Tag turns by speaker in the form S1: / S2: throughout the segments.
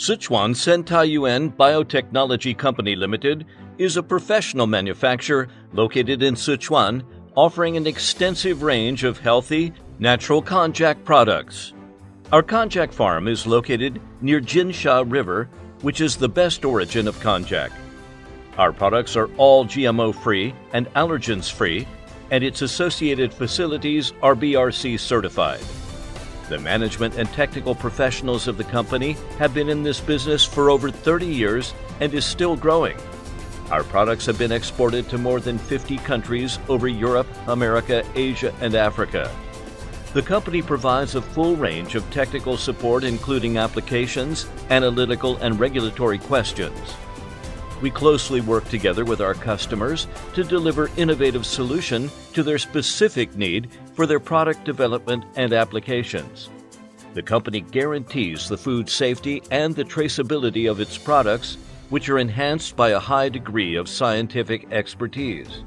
S1: Sichuan Sentaiyuan Biotechnology Company Limited is a professional manufacturer located in Sichuan offering an extensive range of healthy, natural konjac products. Our konjac farm is located near Jinsha River, which is the best origin of konjac. Our products are all GMO free and allergens free, and its associated facilities are BRC certified. The management and technical professionals of the company have been in this business for over 30 years and is still growing. Our products have been exported to more than 50 countries over Europe, America, Asia, and Africa. The company provides a full range of technical support, including applications, analytical, and regulatory questions. We closely work together with our customers to deliver innovative solution to their specific need for their product development and applications. The company guarantees the food safety and the traceability of its products, which are enhanced by a high degree of scientific expertise.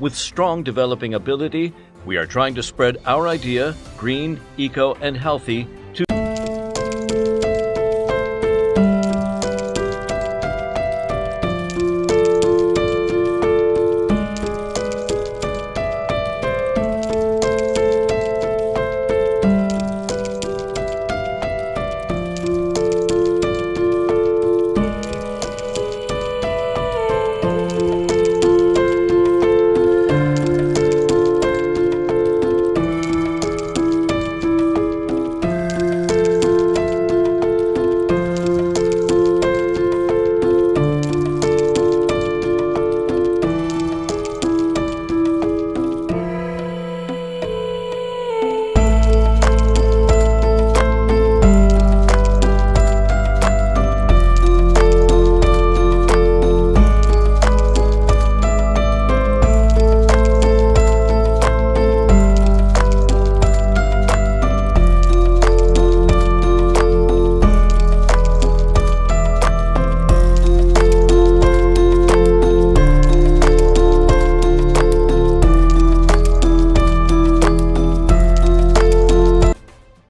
S1: With strong developing ability, we are trying to spread our idea, green, eco, and healthy,